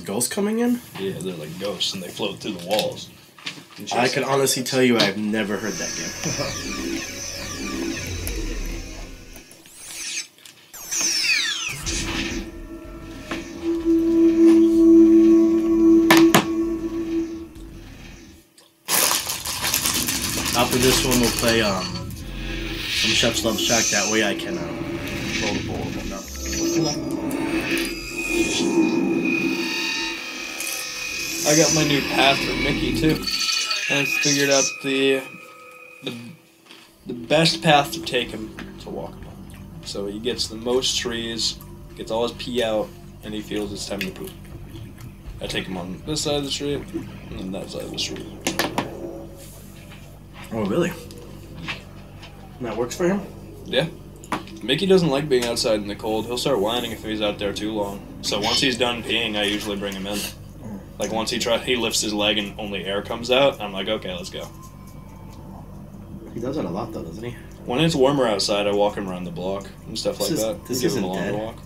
And those ghosts coming in? Yeah, they're like ghosts and they float through the walls. And I chase can them. honestly tell you I've never heard that game. After this one, we'll play um, some Chef's Love Shack. That way I can uh, roll the bowl and whatnot. I got my new path for Mickey too. And I figured out the the the best path to take him to walk him on. So he gets the most trees, gets all his pee out, and he feels it's time to poop. I take him on this side of the street, and then that side of the street. Oh, really? And that works for him? Yeah. Mickey doesn't like being outside in the cold. He'll start whining if he's out there too long. So once he's done peeing, I usually bring him in. Like once he try, he lifts his leg and only air comes out. I'm like, okay, let's go. He does that a lot, though, doesn't he? When it's warmer outside, I walk him around the block and stuff This like is- that. this Give him isn't a longer dead. walk.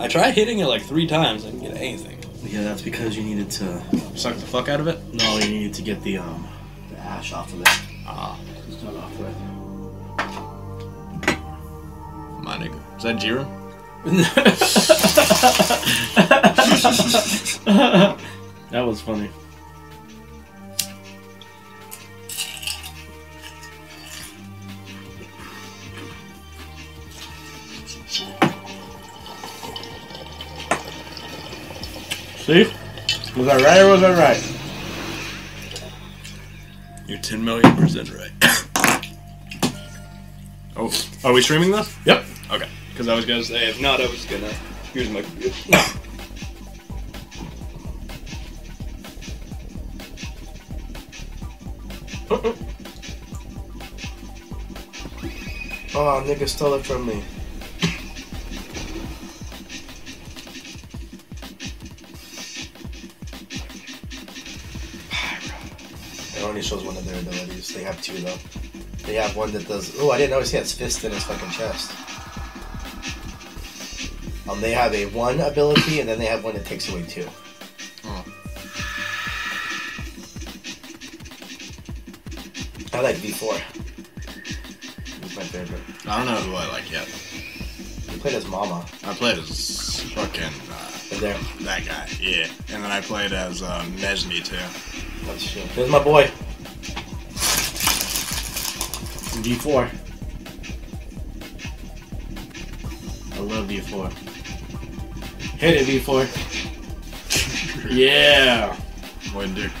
I tried hitting it like three times. I didn't get anything. Yeah, that's because you needed to. Suck the fuck out of it. No, you needed to get the um, the ash off of it. Ah, To start off with. my nigga. Is that Jiro? that was funny. See? Was I right or was I right? You're 10 million percent right. oh, are we streaming this? Yep. Okay. Because I was gonna say, if not, I was gonna use my Oh, nigga stole it from me. It only shows one of their abilities. They have two though. They have one that does. Oh, I didn't notice he has fist in his fucking chest. Um, they have a one ability, and then they have one that takes away two. I like V4. He's my favorite. I don't know who I like yet. He played as Mama. I played as fucking uh, Right there. that guy, yeah. And then I played as uh, Nesmi too. That's true. There's my boy. V4. I love V4. Hit it, V4. Yeah. Boy, Dick.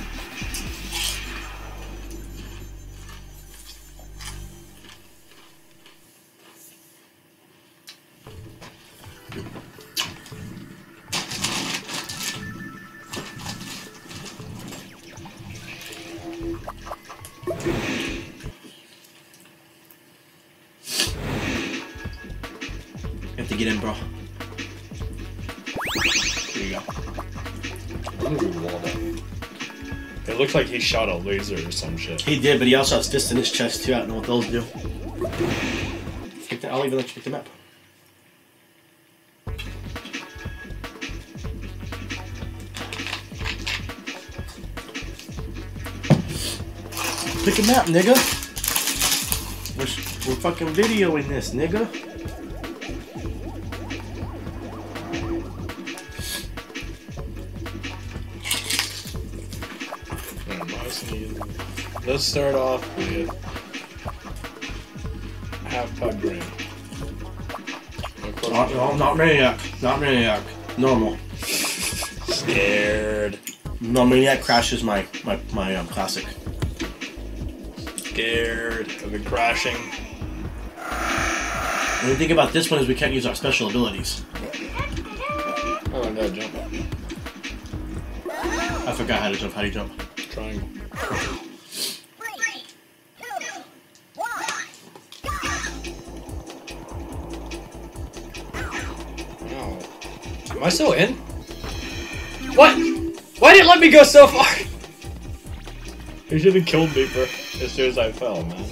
Shot a laser or some shit. He did, but he also has fists in his chest too. I don't know what those do. I'll even let you pick them up. Pick him up, nigga. We're, we're fucking videoing this, nigga. Let's start off with half pug green. Oh, no, not maniac. Not maniac. Normal. Scared. No, maniac crashes my my my um, classic. Scared. I've been crashing. And the thing about this one is we can't use our special abilities. Oh, I gotta jump. I forgot how to jump. How do you jump? Triangle. Am I still in? What? Why did it let me go so far? You should have killed me for as soon as I fell, man.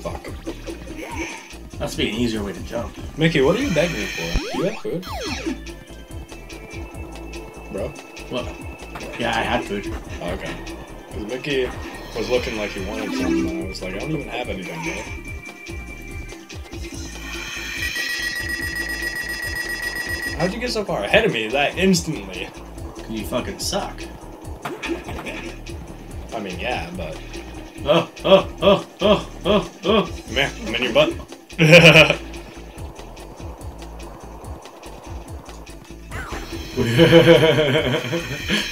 Fuck. That's be an easier way to jump. Mickey, what are you begging me for? You have food? Bro? What? Yeah, I had food. Okay. Because Mickey was looking like he wanted something, and I was like, I don't even have anything, bro. How'd you get so far ahead of me that instantly? You fucking suck. I mean, yeah, but Oh, oh, oh, oh, oh, oh. come here, I'm in your butt.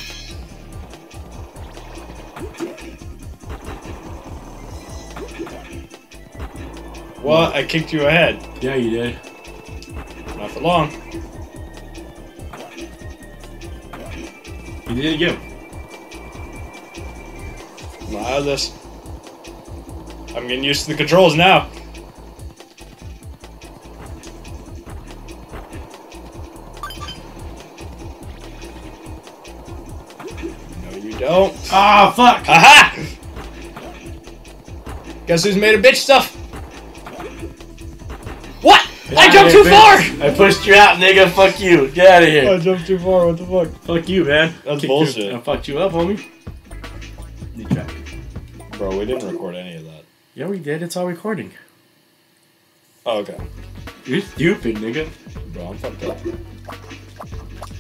what? I kicked you ahead. yeah, you did. Not for long. You did it again. I'm out of this. I'm getting used to the controls now. No, you don't. Ah, fuck! Aha! Guess who's made of bitch stuff? What? I jumped too far! I pushed you out, nigga. Fuck you. Get out of here. I jumped too far. What the fuck? Fuck you, man. That's Kicked bullshit. You, I fucked you up, homie. Need track. Bro, we didn't record any of that. Yeah, we did. It's all recording. Oh, okay. You're stupid, nigga. Bro, I'm fucked up.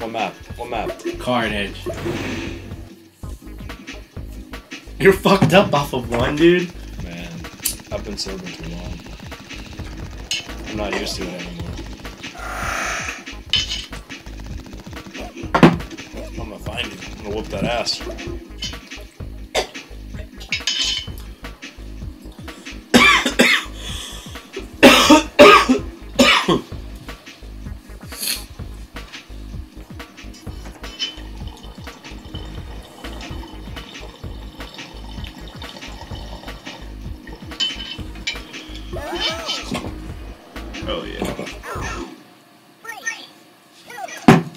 What map? What map? Carnage. You're fucked up off of one, dude. Man, I've been sober too long. I'm not used to it anymore. I'm gonna find you. I'm gonna whoop that ass. Oh yeah.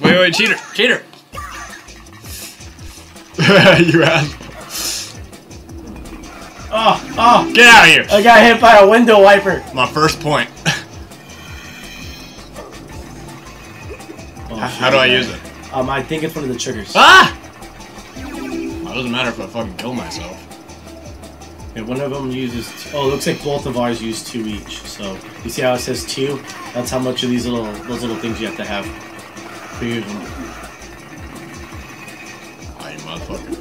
Wait, wait, cheater, cheater. you ass. Oh, oh. Get out of here. I got hit by a window wiper. My first point. Oh, How do I use it? Um, I think it's one of the triggers. Ah! Well, it doesn't matter if I fucking kill myself. Yeah, one of them uses. oh, it looks like both of ours use two each. So you see how it says two? That's how much of these little those little things you have to have. Three of them. You motherfucker.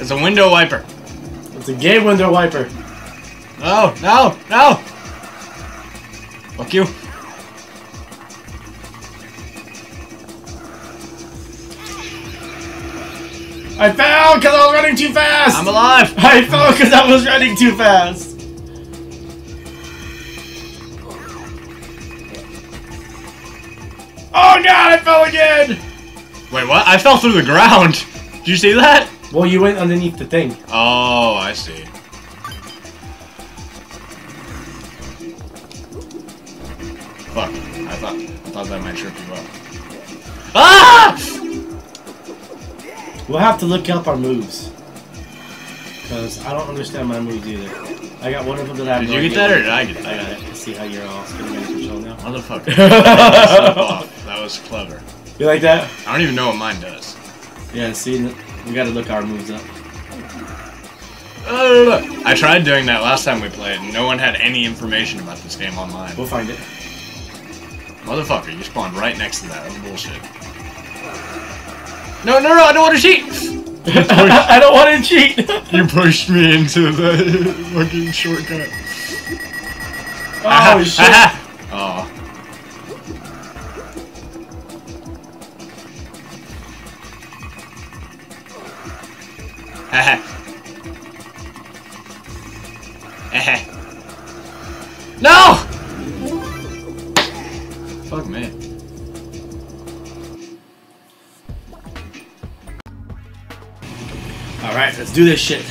It's a window wiper. It's a gay window wiper. No, no, no! Fuck you. I fell because I was running too fast. I'm alive! I fell because I was running too fast. Oh god, I fell again! Wait, what? I fell through the ground! Did you see that? Well, you went underneath the thing. Oh, I see. Fuck. I thought I thought that might trip you up. Ah! We'll have to look up our moves. Because I don't understand my moves either. I got one of them that I Did no you get that or did I get what- I got it. See how you're all out of control now. Motherfucker. That was clever. You like that? I don't even know what mine does. Yeah, see, we gotta look our moves up. Uh, I tried doing that last time we played, and no one had any information about this game online. We'll find it. Motherfucker, you spawned right next to that. That's bullshit. No, no, no, I don't want to cheat! I don't want to cheat! You pushed me into the fucking shortcut. oh, shit! oh. Haha. Haha. no! Do this shit.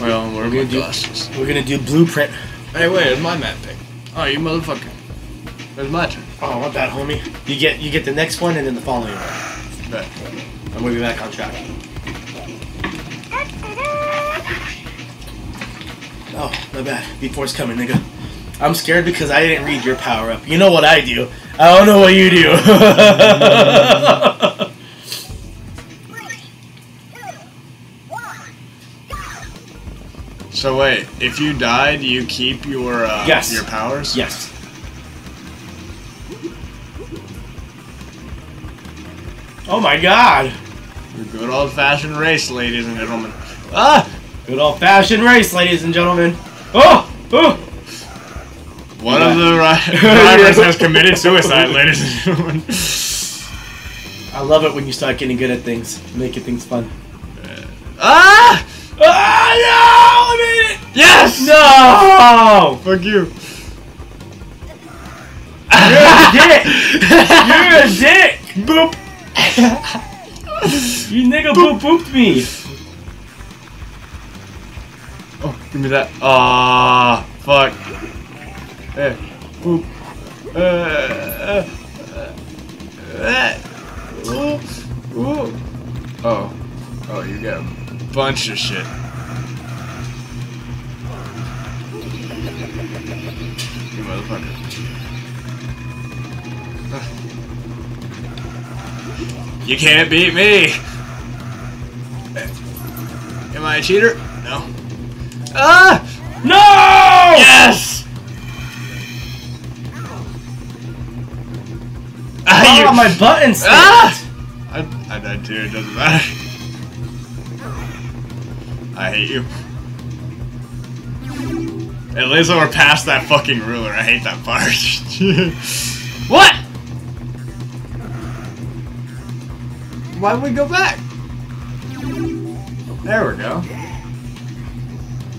Well, where are We're my gonna do- glasses? We're gonna do blueprint. Hey, wait, it's my map pick. Oh, you motherfucker. Where's my turn? Oh, my bad, homie. You get you get the next one and then the following one. Bet. And we'll be back on track. Oh, my bad. V4's coming, nigga. I'm scared because I didn't read your power up. You know what I do. I don't know what you do. So wait, if you die, do you keep your uh, Yes. your powers? yes. Oh my god. Good old fashioned race, ladies and gentlemen. Ah! Good old fashioned race, ladies and gentlemen. Oh! Oh! One Yeah. of the ri- drivers has committed suicide, ladies and gentlemen. I love it when you start getting good at things, making things fun. Ah! Ah, no! I made it! Yes! No! Fuck you. You're a dick! You're a dick! Boop! You nigga boop booped me! Oh, give me that. Ah, fuck. Eh, boop. Uh, uh, uh, uh, ooh, ooh. Oh, oh, you got a bunch of shit. You motherfucker. You can't beat me! Am I a cheater? No. Ah! No! Yes! Ah, you- my buttons! Ah! I, I died too, it doesn't matter. I hate you. At least we're past that fucking ruler. I hate that part. what? Why would we go back? There we go.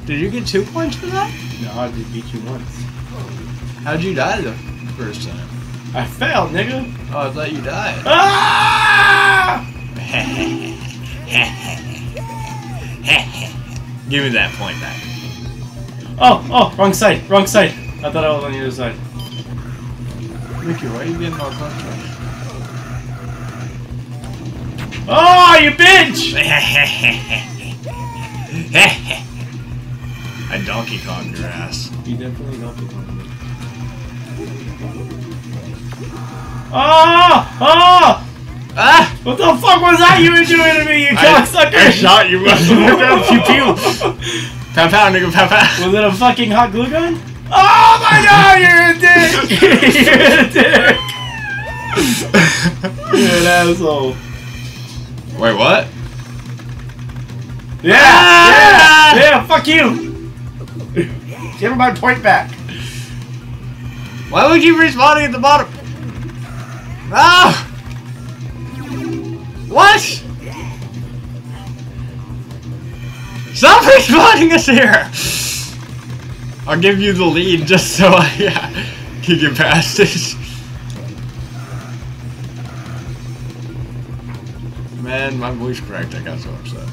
Did you get two points for that? No, I just beat you once. How'd you die the first time? I failed, nigga. Oh, I thought you died. Ah! Give me that point back. Oh, oh, wrong side, wrong side. I thought I was on the other side. Ricky, why are you getting all close Oh, you bitch! I Donkey Kong your ass. You definitely don't be Oh! Oh! Ah! What the fuck was that you were doing to me, you I, cocksucker? I shot you, motherfucker. pew pew. Pow pow, nigga, pow pow. Was it a fucking hot glue gun? Oh my god, you're a dick! you're a dick! You're an asshole. Wait, what? Yeah! Ah! Yeah! Yeah, fuck you! Give him my point back. Why would you respawning at the bottom? Ah! What? Stop respawning us here! I'll give you the lead just so I yeah, can get past this. Man, my voice cracked. I got so upset.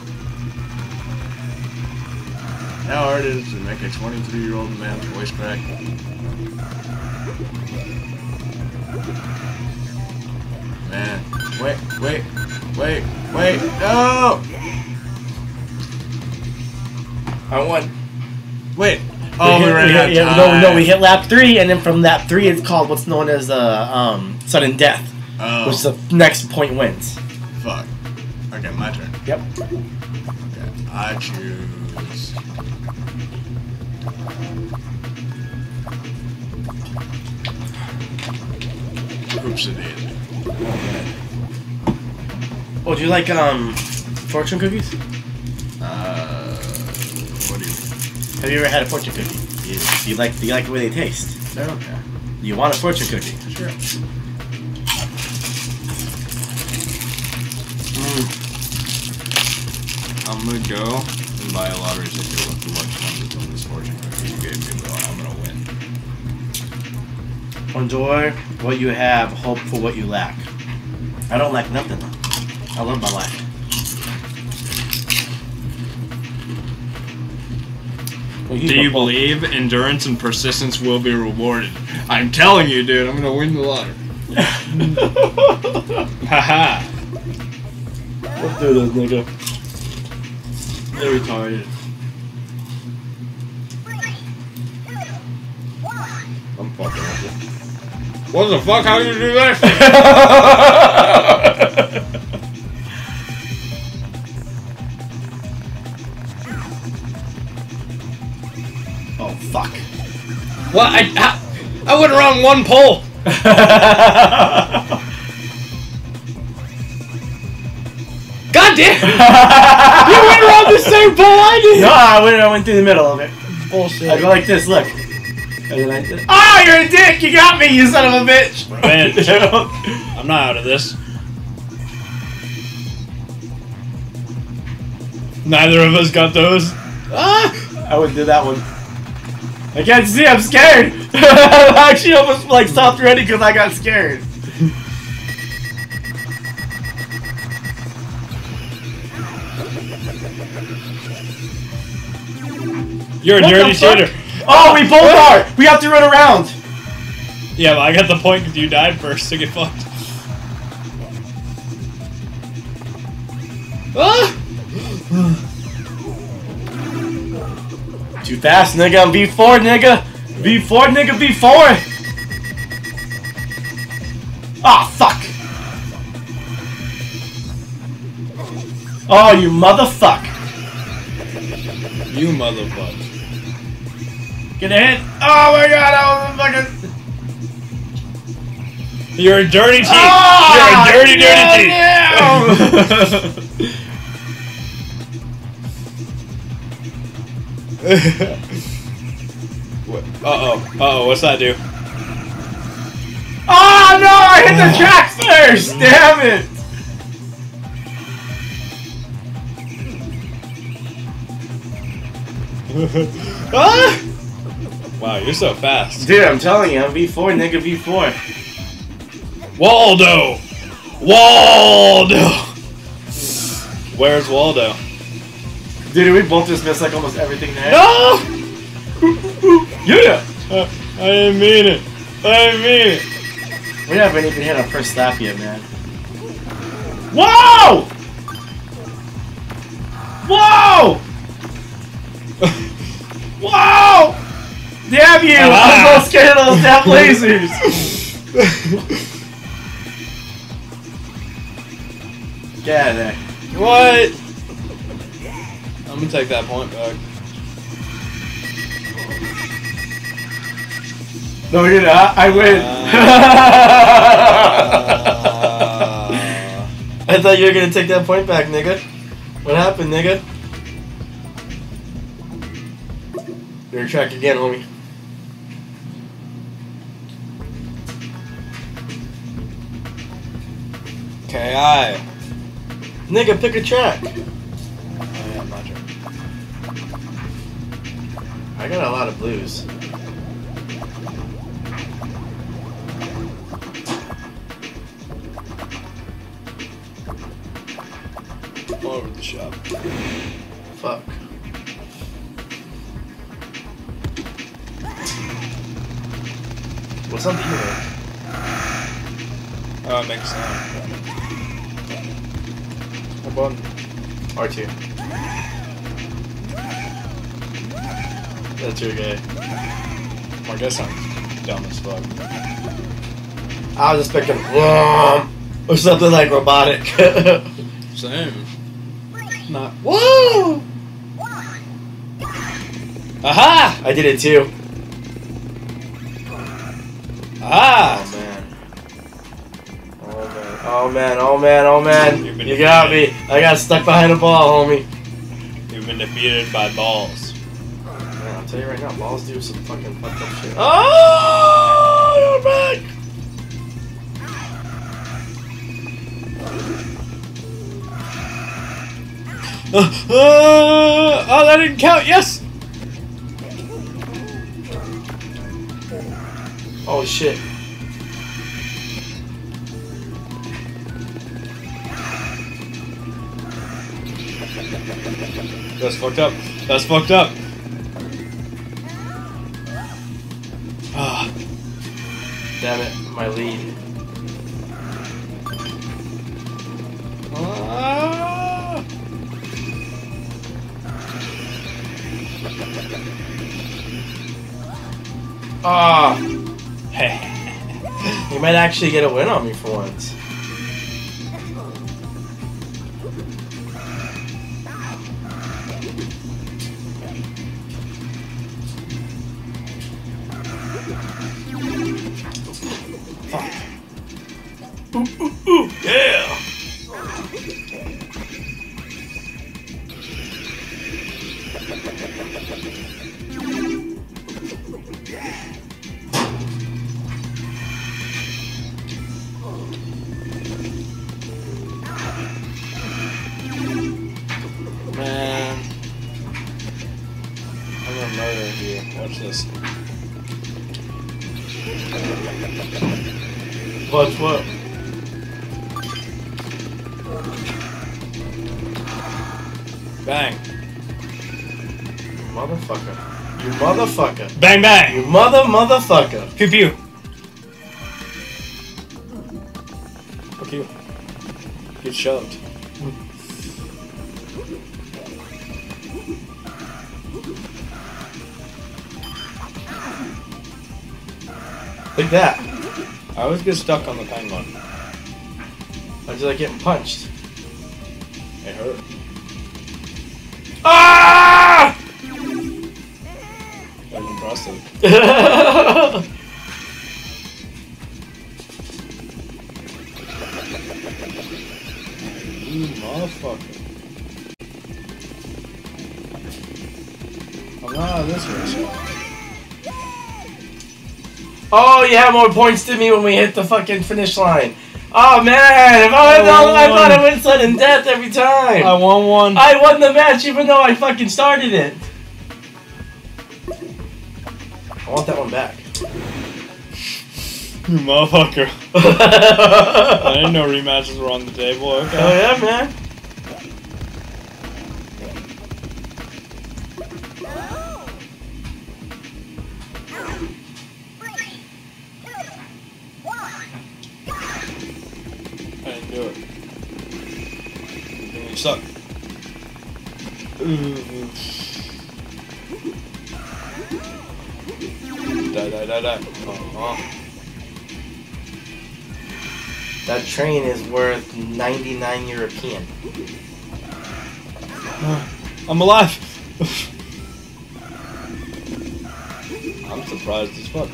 How hard it is to make a 23 year old man's voice crack? Man, wait, wait, wait, wait, no! I won. Wait. Oh, we hit, ran hit- out of yeah, time. No, no, we hit lap three, and then from lap three, it's called what's known as uh, um, sudden death, Oh, which the next point wins. fuck. Okay, my turn. Yep. Okay, I choose. Oops, it is. Oh, do you like um, fortune cookies? Uh, what do you Have you ever had a fortune cookie? You, do you like do you like the way they taste? They're okay. You want a fortune cookie? Sure. Mm. I'm gonna go and buy a lottery ticket with the lucky numbers on this fortune cookie you gave me, bro. I'm gonna win. Enjoy what you have, hope for what you lack. I don't lack nothing. I love my life. Do you believe endurance and persistence will be rewarded? I'm telling you, dude, I'm gonna win the lottery. Haha. Let's do this, nigga. They're retarded. I'm fucking with you. What the fuck? How did you do that? what? I, I I went around one pole. God damn! you went around the same pole I did. No, I went, I went through the middle of it. Bullshit. I go like this, look. And then I did. Oh, you're a dick! You got me, you son of a bitch! Revenge. I'm not out of this. Neither of us got those. Ah! I wouldn't do that one. I can't see, I'm scared! I actually almost like stopped running because I got scared. You're a What dirty the. Oh, we both are! We have to run around! Yeah, but I got the point because you died first, so get fucked. Ah! Too fast, nigga. I'm V4, nigga. V4, nigga, V4. Ah, fuck. Oh, you motherfuck. You motherfucker. Get a hit. Oh my god, that was fucking. You're a dirty cheat. Ah, You're a dirty, dirty oh. Uh oh. Oh, What's that do? oh no, I hit the tracks first. Damn it. ah! Wow, you're so fast. Dude, I'm telling you, I'm V4, nigga, V4. Waldo! Waldo! Where's Waldo? Dude, we both just missed like almost everything there. No! Yeah. Uh, I didn't mean it. I didn't mean it. We haven't even hit our first lap yet, man. Whoa! Whoa! Whoa! Damn you! I'm so scared of those damn lasers! Get out of there. What? I'm gonna take that point back. No, you're not. I win. Uh, I thought you were gonna take that point back, nigga. What happened, nigga? You're track again, homie. KI. Nigga, pick a track. Oh, yeah, my turn. I got a lot of blues. All over the shop. Fuck. What's uh, on the? Oh, it makes sound. What button? R2. That's your guy. I guess I'm dumb as fuck. I was expecting "Whom," or something like robotic. Same. Not. Woo! Aha! I did it too. Aha! Oh man. Oh man. Oh man. Oh man. Oh man. You've been You got me. I got stuck behind a ball, homie. You've been defeated by balls. Tell you right now, balls do some fucking fucked up shit. Oh, you're back. Uh, uh, oh, that didn't count. Yes. Oh shit. That's fucked up. That's fucked up. Damn it, my lead. ah. Ah. might actually get a win on me for once. Watch what? Bang. Motherfucker. You motherfucker. Bang bang! You mother motherfucker. Pew pew. Fuck you. Get shoved. Like that. I always get stuck on the penguin. I just like getting punched. It hurt. Ah! That was impressive. oh, you have more points than me when we hit the fucking finish line. Oh man, if I, had known, I thought I went sudden death every time. I won one. I won the match even though I fucking started it. I want that one back. You motherfucker. I didn't know rematches were on the table. Okay. Oh yeah, man. Do it. You suck. Die, die, die, die. Uh-huh. That train is worth 99 European. I'm alive! I'm surprised as fuck.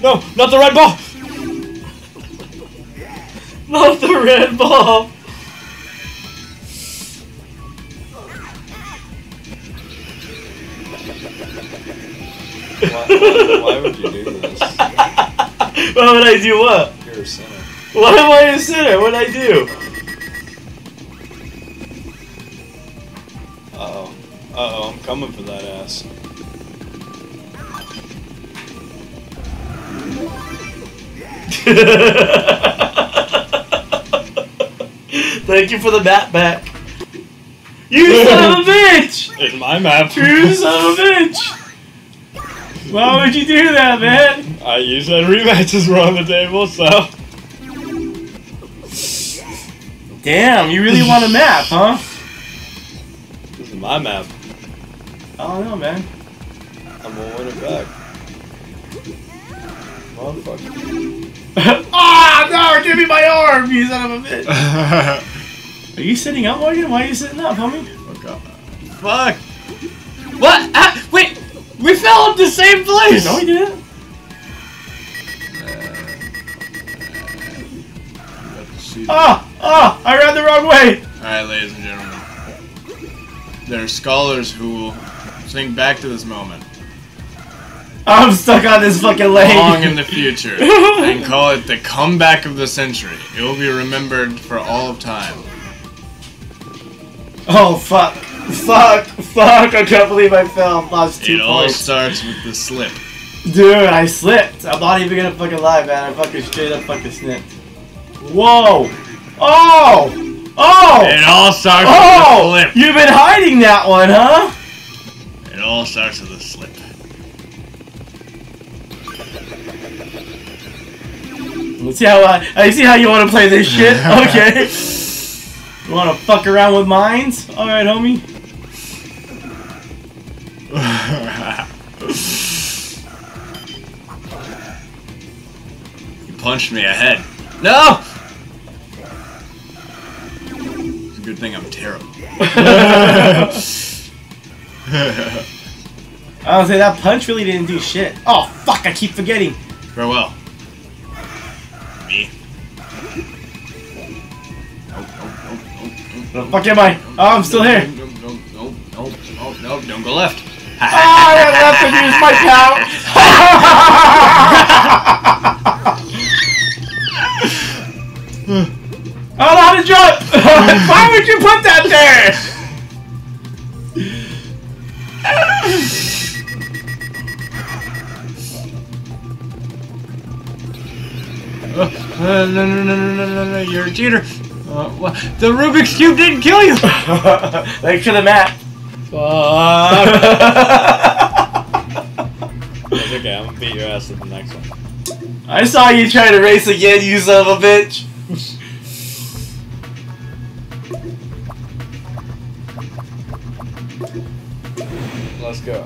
No! Not the red ball! Not the red ball. Why, why, why would you do this? Why would I do what? You're a sinner. Why am I a sinner? What'd I do? Uh oh. Uh oh, I'm coming for that ass. Thank you for the map back. You son of a bitch! It's my map. You son of a bitch! Why would you do that, man? I you said rematches were on the table, so Damn, you really want a map, huh? this is my map. I don't know, man. I'm gonna win it back. Motherfucker. ah, no, give me my arm, you son of a bitch. Are you sitting up, Morgan? Why are you sitting up, homie? Fuck! What? Ah, wait! We fell at the same place! No, he didn't. Ah, ah, I ran the wrong way. Alright, ladies and gentlemen. There are scholars who will think back to this moment I'm stuck on this fucking leg. long in the future and call it the comeback of the century. It will be remembered for all of time. Oh fuck, fuck, fuck! I can't believe I fell. Lost two It all starts with the slip. Dude, I slipped. I'm not even gonna fucking lie, man. I fucking straight up fucking slipped. Whoa! Oh! Oh! It all starts Oh! with a slip. You've been hiding that one, huh? It all starts with a slip. Let's see how I, I see how you want to play this shit. Okay. you want to fuck around with mines? All right, homie. You punched me ahead. No! It's a good thing I'm terrible. I don't say that punch really didn't do shit. Oh fuck! I keep forgetting. Farewell. The fuck am I? Oh, I'm still here. Nope, nope, nope, nope, nope, nope, don't go left. Oh, I left to use my power. I don't know how to jump. Why would you put that there? Uh, no, no, no, no, no, no, no, you're a cheater. Uh, what? The Rubik's Cube didn't kill you! Thanks for the map. Fuck. That's okay, I'm gonna beat your ass at the next one. I saw you trying to race again, you son of a bitch. Let's go.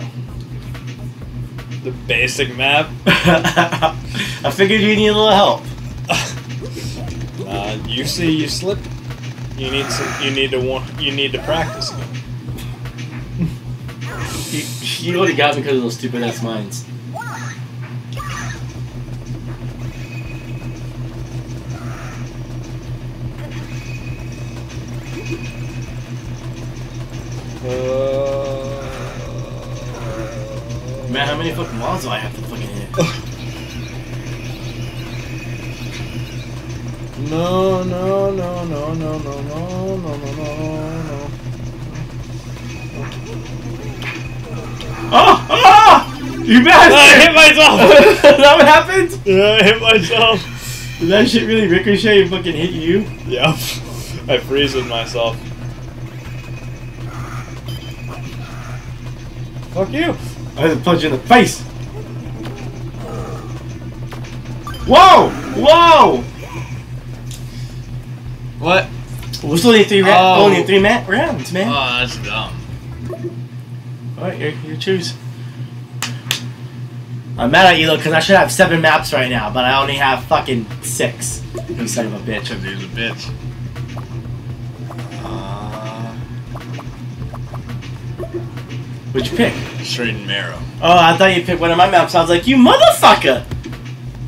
The basic map. I figured you need a little help. You see, you slip. You need some. You need to want. You need to practice. You, you only got because of those stupid ass mines. Uh, Man, how many fucking walls do I have to fucking hit? No, no, no, no, no, no, no, no, no, no, no. Oh! Oh! You bastard! I hit myself! That what happened? Yeah, I hit myself. Did that shit really ricochet and fucking hit you? Yep. I freeze with myself. Fuck you. I had to punch you in the face. Whoa! Whoa! What? We're still only three ra- Oh. only three ma- rounds, man. Oh, that's dumb. Alright, you, your choose. I'm mad at you though, because I should have seven maps right now, but I only have fucking six. You son of a bitch. Because he's a bitch. Uh, what'd you pick? Straight and narrow. Oh, I thought you picked one of my maps. I was like, you motherfucker!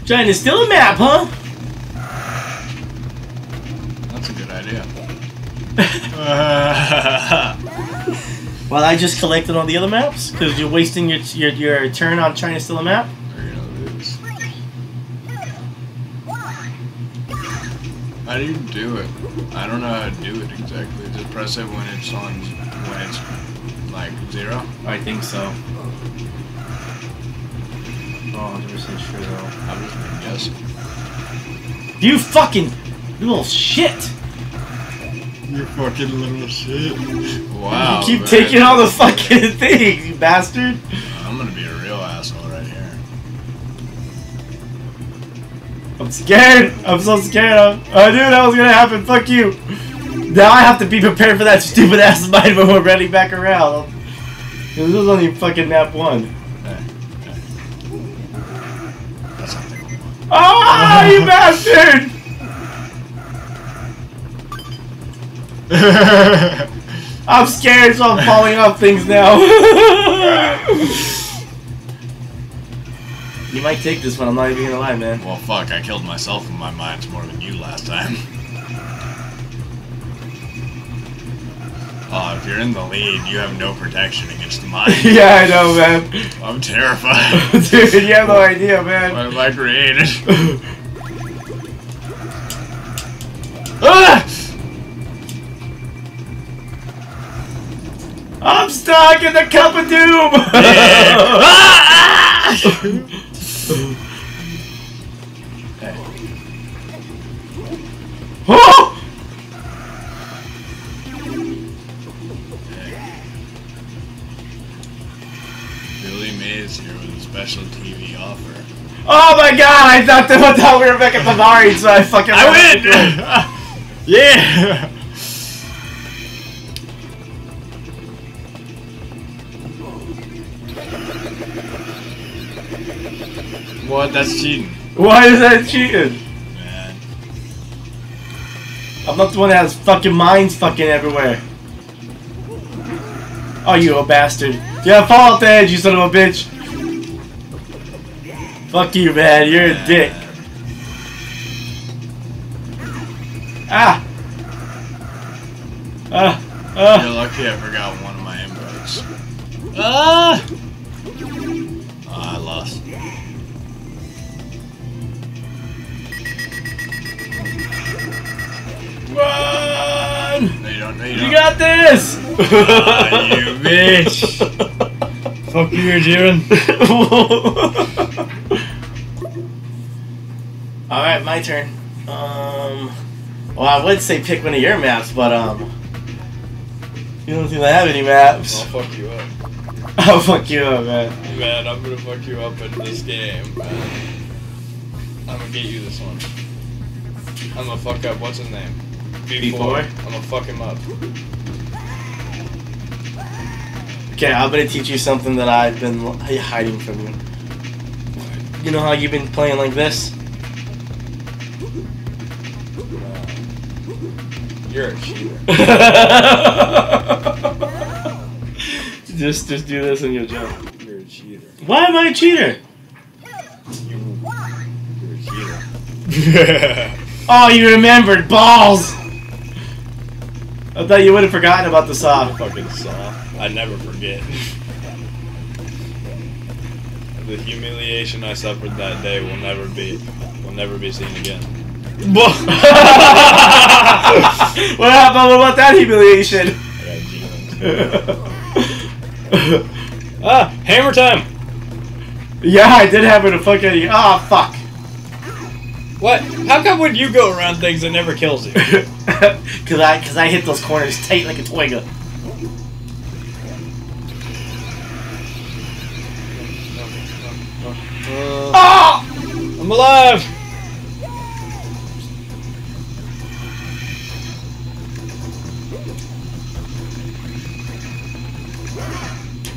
Trying to steal a map, huh? That's a good idea. Well, I just collected all the other maps because you're wasting your, your your turn on trying to steal a map. We're gonna lose. How do you do it? I don't know how to do it exactly. Just press it when it's on, when it's like zero. I think so. Oh, 100% sure though. I'm just gonna. You fucking you little shit! You fucking little shit. Wow. you keep man. taking all the fucking things, you bastard! I'm gonna be a real asshole right here. I'm scared. I'm so scared. I'm, I knew that was gonna happen. Fuck you. Now I have to be prepared for that stupid ass mine when we're running back around. This was only fucking map one. Hey, hey. That's something. Ah, you bastard! I'm scared, so I'm falling off things now. you might take this one. I'm not even gonna lie, man. well, fuck. I killed myself in my mines more than you last time. Oh, if you're in the lead, you have no protection against the mine. yeah, I know, man. I'm terrified. Dude, you have no idea, man. What have I created? Ah! I'm stuck in the cup of doom. oh! Billy Mays here with a special TV offer. Oh my god! I thought that I thought we were back at Bavarian, so I fucking I win! yeah! What? That's cheating. Why is that cheating? Man. I'm not the one that has fucking mines fucking everywhere. Oh, you a bastard. Yeah, fall off the edge, you son of a bitch. Fuck you, man. You're a dick. This! You bitch. Fuck you, Jiren. Alright, my turn. Um, well, I would say pick one of your maps, but, um, you don't seem to have any maps. I'll fuck you up. I'll fuck you up, man. Man, I'm gonna fuck you up in this game, man. I'm gonna get you this one. I'm gonna fuck up, what's his name? V4? I'm gonna fuck him up. Okay, I'm gonna teach you something that I've been hiding from you. You know how you've been playing like this? You're a cheater. just, just do this and you'll jump. You're a cheater. Why am I a cheater? You're a cheater. Oh, you remembered balls. I thought you would have forgotten about the saw. fucking saw. I never forget. the humiliation I suffered that day will never be will never be seen again. what happened about that humiliation? I got demons. ah, hammer time! yeah, I did have it a fucking. Ah, fuck. What? How come when you go around things it never kills you? cause I, cause I hit those corners tight like a twigger. Uh, Oh! I'm alive!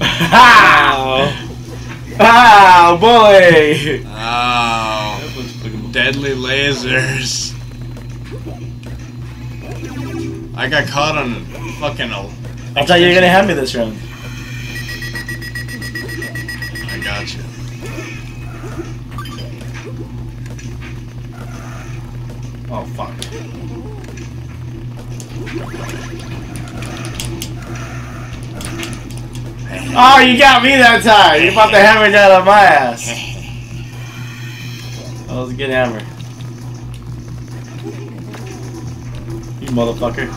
Ha! Ah, boy! Oh, deadly lasers. I got caught on fucking. A, I thought you were gonna have me this round. I got you. Oh fuck. Oh, you got me that time. You brought the hammer down on my ass. That was a good hammer. You motherfucker.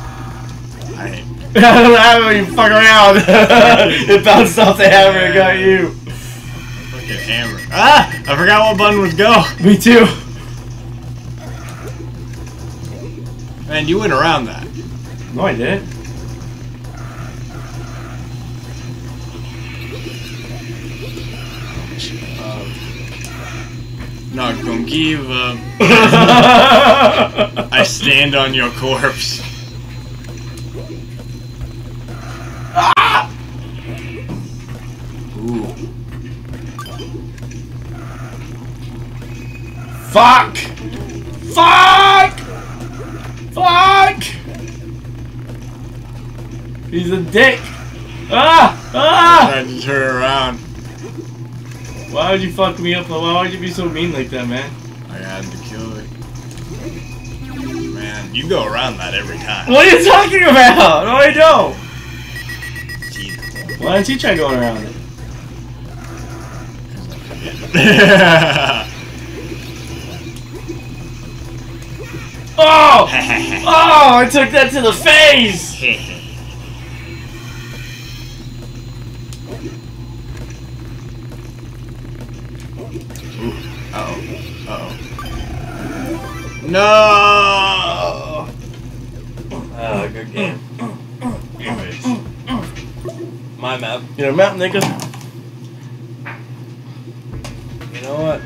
I, I don't it you fuck around. it bounced off the hammer and got you. fucking hammer. Ah! I forgot what button would go. Me too. Man, you went around that. No, I didn't. Not gonna give up. I stand on your corpse. Ooh. Fuck! Fuck! Fuck! He's a dick. Ah! Ah! Tried to turn around. Why would you fuck me up? Why would you be so mean like that, man? I had to kill it. Man, you go around that every time. What are you talking about? No, I don't. Why don't you try going around it? Oh! Oh! I took that to the face! Uh-oh. Uh-oh. No! Ah, good game. Anyways. My map. You know, map, nigga. You know what?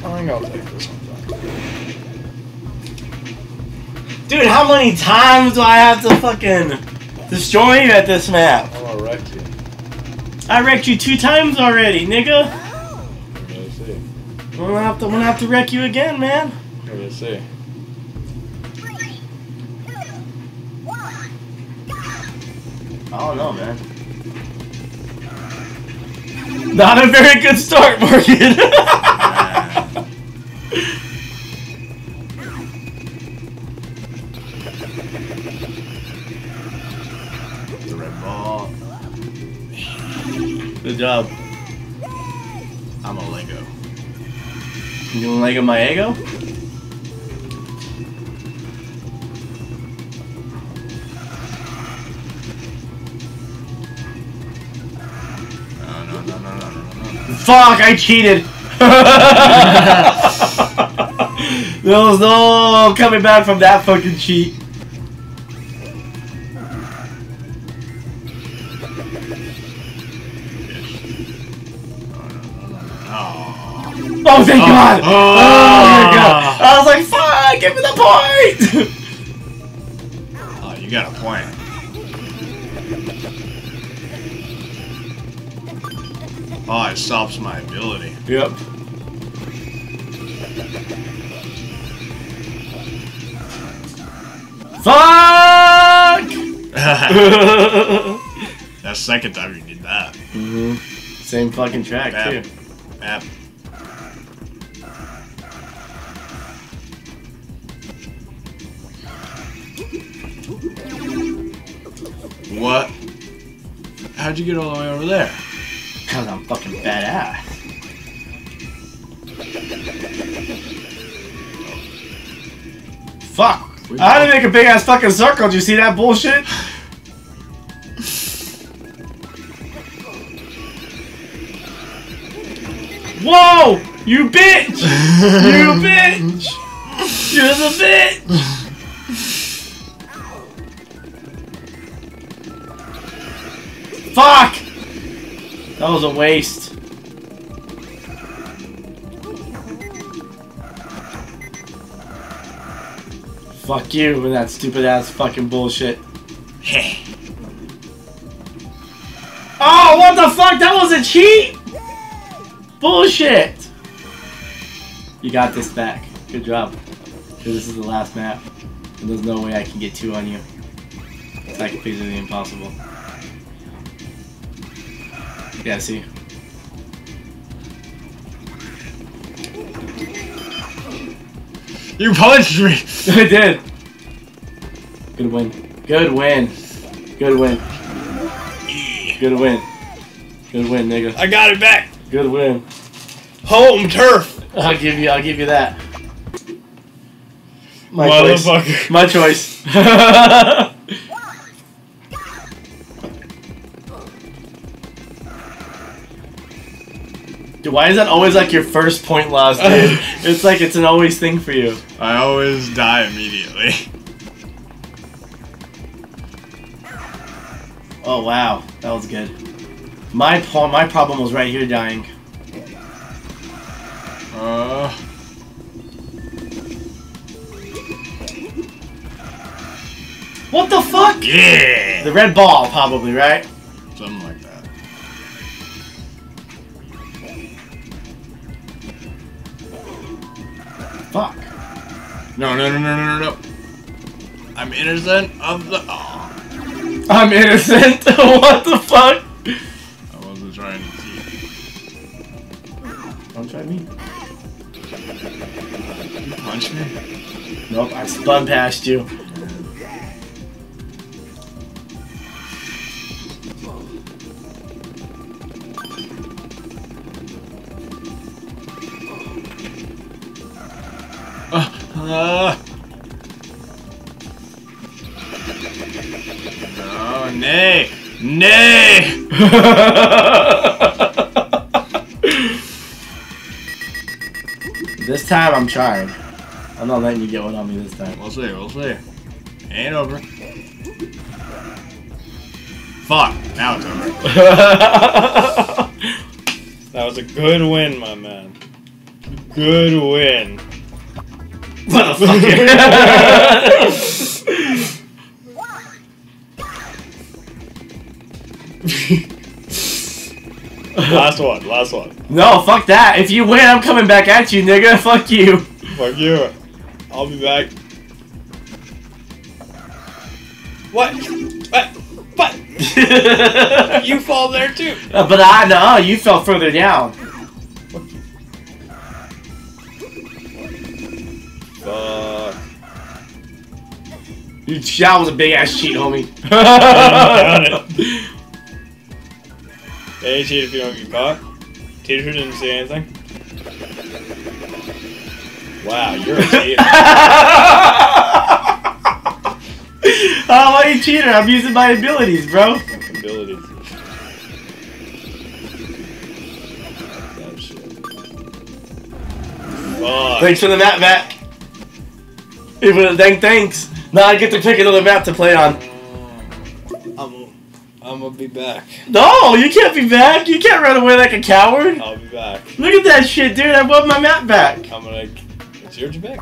I think I'll take this one back. Dude, how many times do I have to fucking destroy you at this map. Oh, I'm gonna wreck you. I wrecked you two times already, nigga. Gonna see. I'm gonna have to, I'm gonna have to wreck you again, man. Gonna see. I don't know, man. Not a very good start, Morgan. Lego my ego? Fuck, I cheated. there was no coming back from that fucking cheat. Oh. Oh, thank Oh. God! Oh. Oh, my God! I was like, fuck, give me the point! Oh, you got a point. Oh, it stops my ability. yep. Fuck! That's second time you did that. Mm hmm Same fucking track, Bam. too. Map. What? How'd you get all the way over there? Cause I'm fucking badass. Fuck! I had to make a big ass fucking circle. Did you see that bullshit? Whoa! You bitch! You bitch! You're the bitch! Fuck! That was a waste. Fuck you and that stupid ass fucking bullshit. Oh, what the fuck? That was a cheat? Bullshit! You got this back. Good job. Because this is the last map. And there's no way I can get two on you. It's like physically impossible. Yeah, I see? You punched me! I did. Good win. Good win. Good win. Good win. Good win, nigga. I got it back. Good win. Home turf. I'll give you. I'll give you that. My choice. My choice. why is that always like your first point loss, dude? it's like it's an always thing for you. I always die immediately. Oh wow, that was good. My my problem was right here dying. Uh, What the fuck? yeah! The red ball, probably, right? Something No, no, no, no, no, no, no. I'm innocent of the. Oh, I'm innocent. what the fuck? I wasn't trying to cheat. Don't try me. You punched me? Nope, I spun past you. This time I'm trying. I'm not letting you get one on me this time. We'll see, we'll see. Ain't over. Fuck, now it's over. That was a good win, my man. Good win. Motherfucker. last one, last one. No, fuck that. If you win, I'm coming back at you, nigga. Fuck you. Fuck you. I'll be back. What? What? What? You fall there too. Uh, but I know you fell further down. Fuck. You, that was a big ass cheat, homie. Hey, cheat if you don't get caught. Teacher didn't say anything. Wow, you're a cheater. oh, why you cheater? I'm using my abilities, bro. Abilities. Thanks for the map, Matt. Even thank thanks. Now I get to pick another map to play on. I'm, gonna be back. No, you can't be back. You can't run away like a coward. I'll be back. Look at that shit, dude. I want my map back. I'm gonna. It's your back.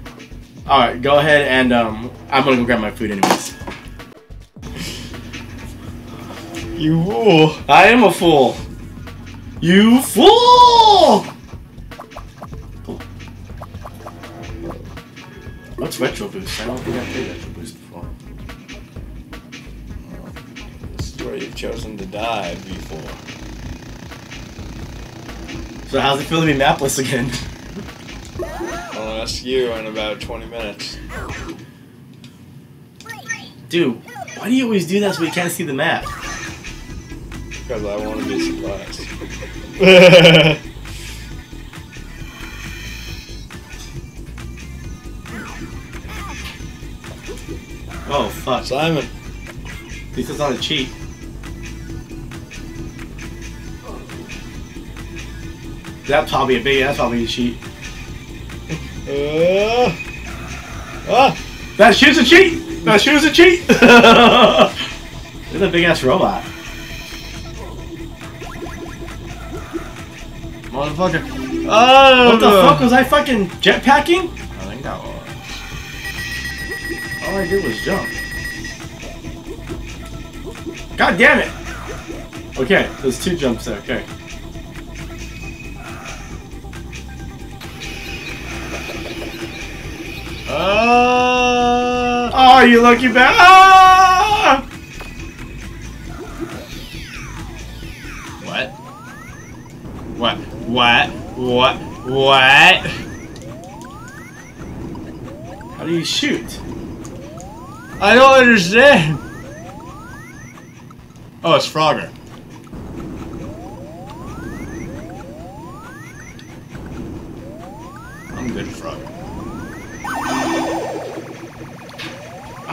All right, go ahead and um, I'm gonna go grab my food anyways. You fool. I am a fool. You fool! What's Retro Boost? I don't think I've played Retro where you've chosen to die before. So how's it feel to be mapless again? I'll ask you in about 20 minutes. Dude, why do you always do that so we can't see the map? Because I want to be surprised. Oh fuck. Simon. This is not a cheat. That's probably a big that's probably a cheat. Uh, ah! That shoe's a cheat! That shoe's a cheat! It's a big ass robot. Motherfucker. Oh, What the fuck was I fucking jetpacking? I think that was. All I did was jump. God damn it! Okay, there's two jumps there, okay. Uh, Oh, you lucky bad! Ah! what? What? What? What? What? How do you shoot? I don't understand. Oh, it's Frogger.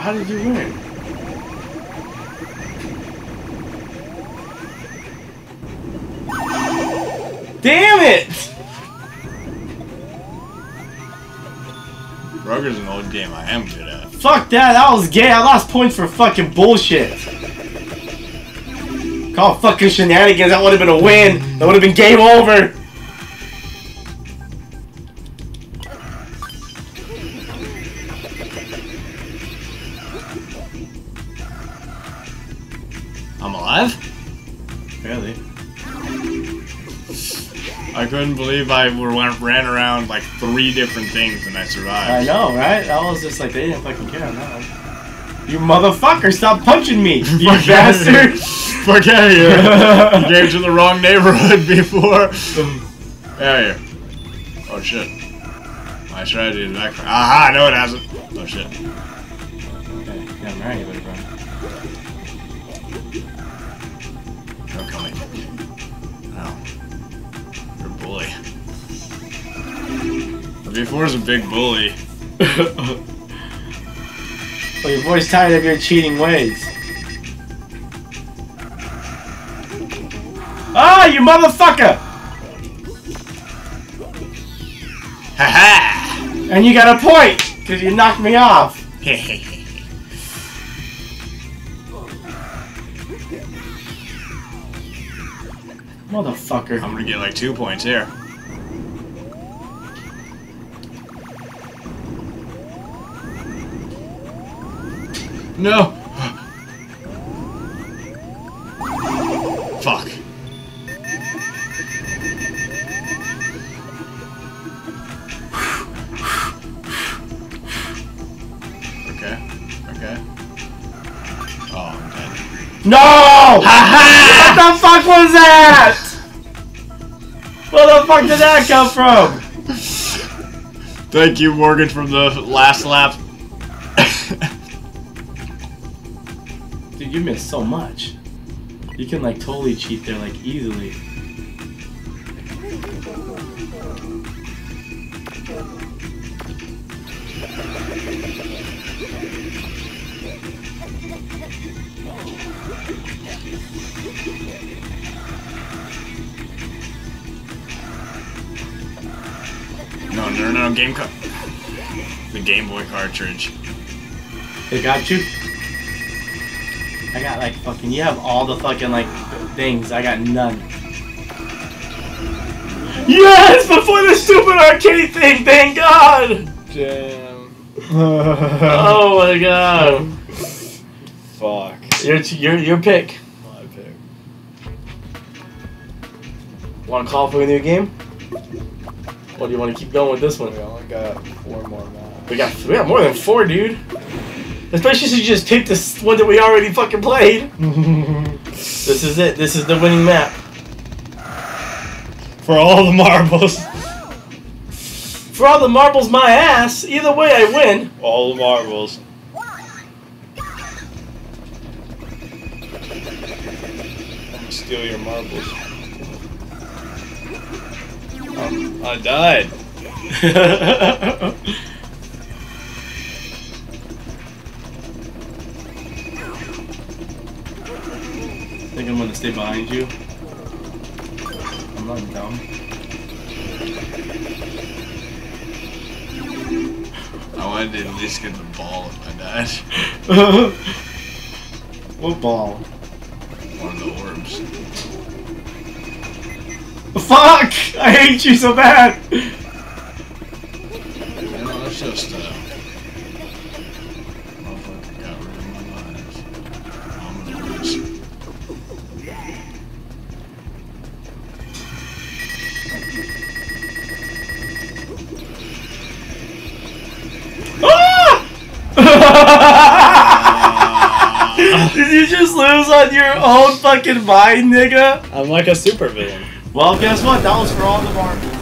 How did you win? Damn it! Frogger's an old game I am good at. Fuck that, that was gay. I lost points for fucking bullshit. Call fucking shenanigans. That would have been a win. That would have been game over. Couldn't believe I were- ran around like three different things and I survived. I know, right? I was just like, they didn't fucking care on that one. You motherfucker, stop punching me, you bastard! Fuck out of here. you came to the wrong neighborhood before. Out of here. Oh shit. My strategy is backfire. Aha, no it hasn't. Oh shit. Okay, can't marry anybody, V4's a big bully. Well, your boy's tired of your cheating ways. Ah, you motherfucker! Ha ha! And you got a point, because you knocked me off. Motherfucker. I'm gonna get like two points here. No! Fuck. Okay. Okay. Oh, No! Ha What the fuck was that? Where the fuck did that come from? Thank you, Morgan, from the last lap. You missed so much. You can like totally cheat there like easily. no, no, no, game car. The Game Boy cartridge. It got you? I got like fucking, you have all the fucking like things. I got none. Yes! Before the stupid arcade thing, thank God! Damn. Oh my god. Fuck. Your, your, your pick. My pick. Want to call for a new game? Or do you want to keep going with this one? We only got four more maps. We got, we got more than four, dude. Especially since you just picked this one that we already fucking played. this is it. This is the winning map. For all the marbles. For all the marbles, my ass. Either way, I win. All the marbles. I'm steal your marbles. Oh, I died. think I'm gonna stay behind you. I'm not dumb. I wanted to at least get the ball if I died. what ball? One of the orbs. Fuck! I hate you so bad! Know, it's just, uh... you just lose on your own fucking mind, nigga? I'm like a super villain. Well, guess what? That was for all the marbles.